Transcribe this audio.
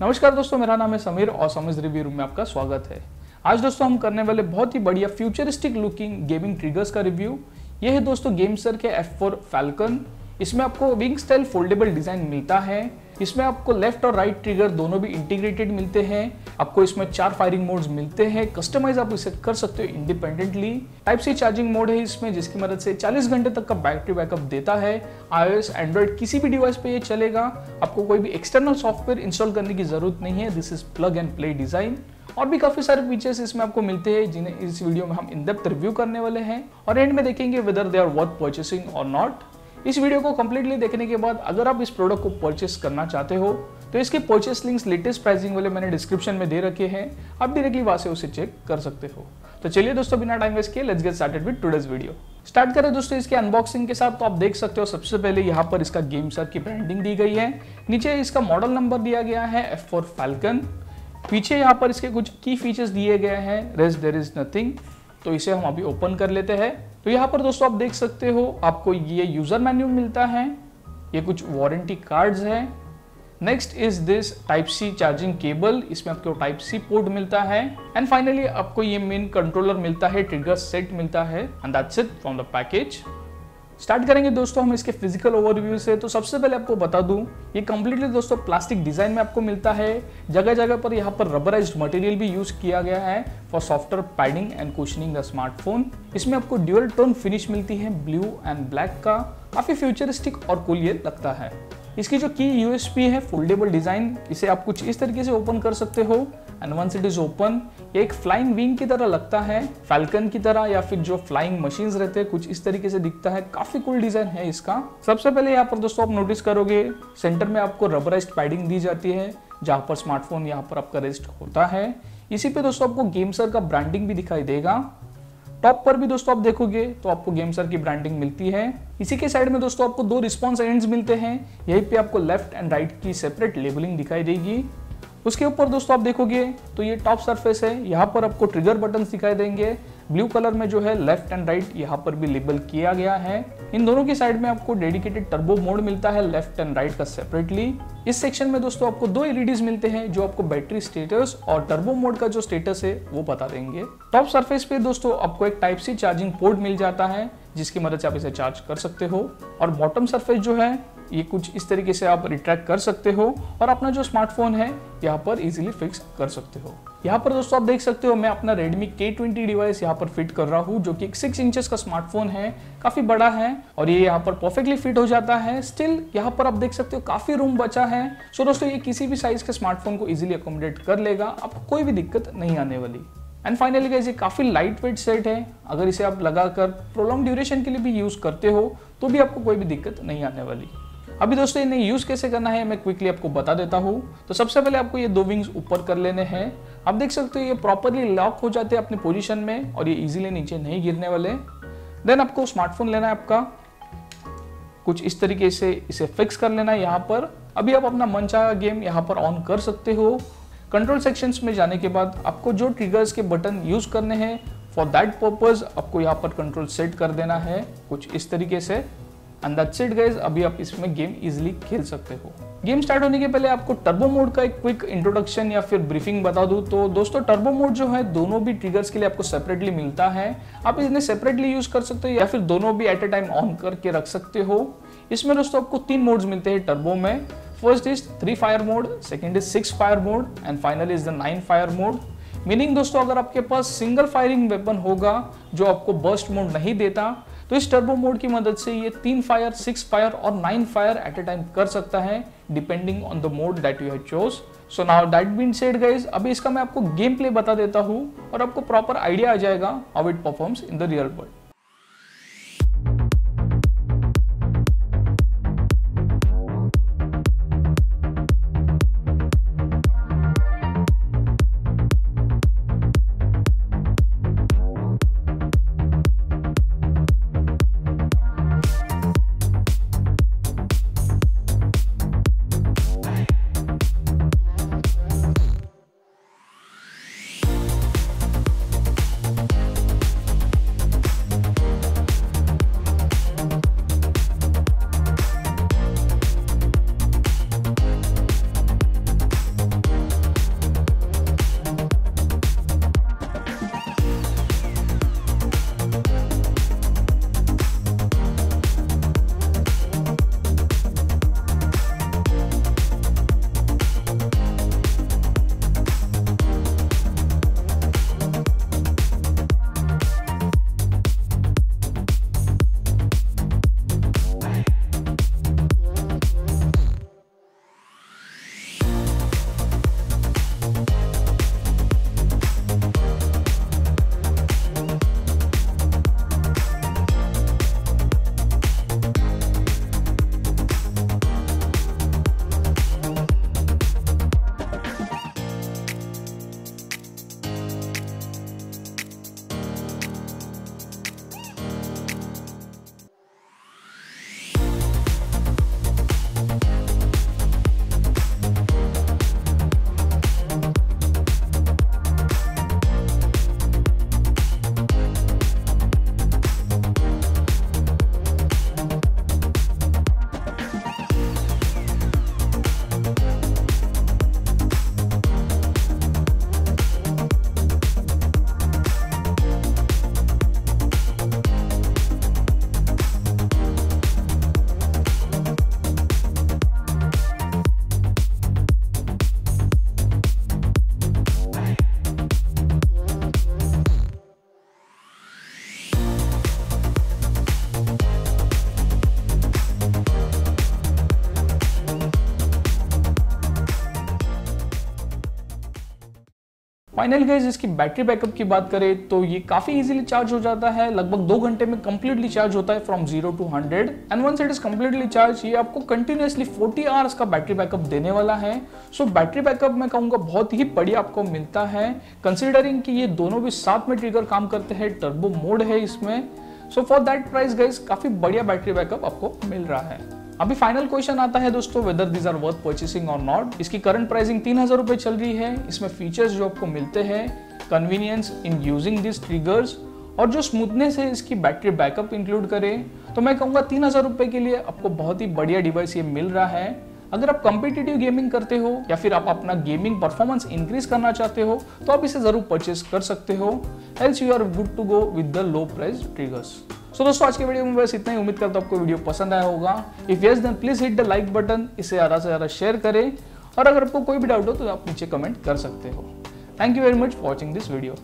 नमस्कार दोस्तों, मेरा नाम है समीर और समझ रिव्यू रूम में आपका स्वागत है। आज दोस्तों, हम करने वाले बहुत ही बढ़िया फ्यूचरिस्टिक लुकिंग गेमिंग ट्रिगर्स का रिव्यू ये है दोस्तों गेमसर के F4 फैल्कन इसमें आपको विंग स्टाइल फोल्डेबल डिज़ाइन मिलता है। इसमें आपको लेफ़्ट और राइट ट्रिगर दोनों भी इंटीग्रेटेड मिलते हैं। आपको इसमें चार फायरिंग मोड्स मिलते हैं। कस्टमाइज आप इसे कर सकते हो independently type C charging mode है इसमें, जिसकी मदद से 40 घंटे तक का बैटरी बैकअप देता है। iOS एंड्रॉइड किसी भी डिवाइस पे ये चलेगा। आपको कोई भी एक्सटर्नल सॉफ्टवेयर इंस्टॉल करने की ज़रूरत नहीं है। This is plug and play design और भी काफ़ी सारे फीचर्स इसमें आपको मिलते हैं, जिन्हें इस वीडियो में हम इन डेप्थ रिव्यू करने वाले हैं। और एंड में देखेंगे whether they are worth purchasing or not इस वीडियो को कंप्लीटली देखने के बाद अगर आप इस प्रोडक्ट को परचेस करना चाहते हो तो इसके परचेस लिंक्स लेटेस्ट प्राइसिंग वाले मैंने डिस्क्रिप्शन में दे रखे हैं। आप डायरेक्टली वहाँ से उसे चेक कर सकते हो। तो चलिए दोस्तों, बिना टाइम वेस्ट किए let's get started with today's video start करें दोस्तों इसके अनबॉक्सिंग के साथ। तो आप देख सकते हो, सबसे पहले यहाँ पर इसका गेम सर की ब्रांडिंग दी गई है। नीचे इसका मॉडल नंबर दिया गया है एफ़ फोर फैल्कन पीछे यहाँ पर इसके कुछ की फीचर्स दिए गए हैं रेस देर इज़ नथिंग तो इसे हम अभी ओपन कर लेते हैं। तो यहाँ पर दोस्तों आप देख सकते हो, आपको ये यूज़र मेन्यू मिलता है, ये कुछ वारंटी कार्ड्स है। Next is this type C charging cable इसमें आपको टाइप सी पोर्ट मिलता है। एंड फाइनली आपको ये मेन कंट्रोलर मिलता है ट्रिगर सेट मिलता है and that's it from the package start करेंगे दोस्तों हम इसके फ़िज़िकल ओवरव्यू से। तो सबसे पहले आपको बता दूँ, ये कम्प्लीटली दोस्तों प्लास्टिक डिज़ाइन में आपको मिलता है। जगह जगह पर यहाँ पर रबराइज मटेरियल भी यूज़ किया गया है for software padding and cushioning the smartphone इसमें आपको ड्यूअल टोन फिनिश मिलती है ब्लू एंड ब्लैक का। काफ़ी फ्यूचरिस्टिक और कूल ये लगता है। इसकी जो की यूएसपी है फोल्डेबल डिज़ाइन इसे आप कुछ इस तरीके से ओपन कर सकते हो। And once it is open एक फ्लाइंग विंग की तरह लगता है फैल्कन की तरह या फिर जो फ्लाइंग मशीन्स रहते हैं, कुछ इस तरीके से दिखता है। काफ़ी कूल डिज़ाइन है इसका। सबसे पहले यहाँ पर दोस्तों आप नोटिस करोगे सेंटर में आपको रबराइज पैडिंग दी जाती है, जहाँ पर स्मार्टफ़ोन यहाँ पर आपका रेस्ट होता है। इसी पे दोस्तों आपको गेमसर का ब्रांडिंग भी दिखाई देगा। टॉप पर भी दोस्तों आप देखोगे तो आपको गेमसर की ब्रांडिंग मिलती है। इसी के साइड में दोस्तों आपको दो रिस्पॉन्स एंड मिलते हैं। यही पे आपको लेफ़्ट एंड राइट की सेपरेट लेबलिंग दिखाई देगी। उसके ऊपर दोस्तों आप देखोगे तो ये टॉप सरफेस है। यहाँ पर आपको ट्रिगर बटन दिखाई देंगे। ब्लू कलर में जो है लेफ़्ट एंड राइट यहाँ पर भी लेबल किया गया है। इन दोनों की साइड में आपको डेडिकेटेड टर्बो मोड मिलता है लेफ़्ट एंड राइट का सेपरेटली इस सेक्शन में दोस्तों आपको दो एलईडीज मिलते हैं जो आपको बैटरी स्टेटस और टर्बो मोड का जो स्टेटस है वो बता देंगे। टॉप सरफेस पे दोस्तों आपको एक टाइप सी चार्जिंग पोर्ट मिल जाता है, जिसकी मदद से आप इसे चार्ज कर सकते हो। और बॉटम सरफेस जो है, ये कुछ इस तरीके से आप रिट्रैक्ट कर सकते हो और अपना जो स्मार्टफ़ोन है, यहाँ पर इजीली फिक्स कर सकते हो। यहाँ पर दोस्तों आप देख सकते हो, मैं अपना Redmi K20 डिवाइस यहाँ पर फिट कर रहा हूँ, जो कि एक सिक्स इंचेस का स्मार्टफ़ोन है, काफ़ी बड़ा है और ये यहाँ पर परफेक्टली फिट हो जाता है। स्टिल यहाँ पर आप देख सकते हो काफ़ी रूम बचा है। सो दोस्तों, ये किसी भी साइज़ के स्मार्टफ़ोन को इजिली अकोमोडेट कर लेगा आपको कोई भी दिक्कत नहीं आने वाली। एंड फाइनली गाइस ये काफ़ी लाइट वेट सेट है। अगर इसे आप लगाकर प्रोलॉन्ग ड्यूरेशन के लिए भी यूज़ करते हो तो भी आपको कोई भी दिक्कत नहीं आने वाली। अभी दोस्तों, इन्हें यूज़ कैसे करना है, मैं क्विकली आपको बता देता हूँ। तो सबसे पहले आपको ये दो विंग्स ऊपर कर लेने हैं। आप देख सकते हो ये प्रॉपरली लॉक हो जाते हैं अपने पोजीशन में और ये इजीली नीचे नहीं गिरने वाले। देन आपको स्मार्टफ़ोन लेना है आपका। कुछ इस तरीके से इसे फिक्स कर लेना है यहाँ पर। अभी आप अपना मनचाहा गेम यहाँ पर ऑन कर सकते हो। कंट्रोल सेक्शंस में जाने के बाद आपको जो ट्रिगर्स के बटन यूज़ करने हैं फॉर दैट पर्पज आपको यहाँ पर कंट्रोल सेट कर देना है। कुछ इस तरीके से। एंड दैट्स इट गाइस अभी आप इसमें गेम इजीली खेल सकते हो। गेम स्टार्ट होने के पहले आपको टर्बो मोड का एक क्विक इंट्रोडक्शन या फिर ब्रीफिंग बता दूँ। तो दोस्तों टर्बो मोड जो है, दोनों भी ट्रिगर्स के लिए आपको सेपरेटली मिलता है। आप इन्हें सेपरेटली यूज़ कर सकते हो या फिर दोनों भी एट ए टाइम ऑन करके रख सकते हो। इसमें दोस्तों आपको तीन मोड्स मिलते हैं टर्बो में। First is three fire mode second is six fire mode and final is the nine fire mode meaning दोस्तों, अगर आपके पास सिंगल फायरिंग वेपन होगा, जो आपको बर्स्ट मोड नहीं देता तो इस टर्बो मोड की मदद से ये तीन फायर सिक्स फायर और nine fire at a time कर सकता है depending on the mode that you have chose so now that been said guys अभी इसका मैं आपको गेम प्ले बता देता हूँ और आपको प्रॉपर आइडिया आ जाएगा how it performs in the real world final guys इसकी बैटरी बैकअप की बात करें तो ये काफ़ी इजीली चार्ज हो जाता है। लगभग दो घंटे में कंप्लीटली चार्ज होता है from zero to hundred and once it is completely charge ये आपको कंटिन्यूसली 40 आवर्स का बैटरी बैकअप देने वाला है। सो बैटरी बैकअप मैं कहूँगा बहुत ही बढ़िया आपको मिलता है। कंसिडरिंग कि ये दोनों भी साथ में ट्रिगर काम करते हैं टर्बो मोड है इसमें। So for that price guys काफ़ी बढ़िया बैटरी बैकअप आपको मिल रहा है। अभी फाइनल क्वेश्चन आता है दोस्तों whether this are worth purchasing or not इसकी करंट प्राइसिंग तीन हज़ार रुपए चल रही है। इसमें फीचर्स जो आपको मिलते हैं convenience in using this triggers और जो स्मूथनेस है, इसकी बैटरी बैकअप इंक्लूड करें। तो मैं कहूँगा तीन हज़ार रुपए के लिए आपको बहुत ही बढ़िया डिवाइस ये मिल रहा है। अगर आप कम्पिटेटिव गेमिंग करते हो या फिर आप अपना गेमिंग परफॉर्मेंस इंक्रीज करना चाहते हो तो आप इसे ज़रूर परचेज कर सकते हो। Else you are good to go with the low price triggers so दोस्तों, आज के वीडियो में बस इतना ही। उम्मीद करता हूँ आपको वीडियो पसंद आया होगा। If yes then please hit the like button इसे ज़्यादा से ज़्यादा शेयर करें। और अगर आपको कोई भी डाउट हो तो आप नीचे कमेंट कर सकते हो। Thank you very much for watching this video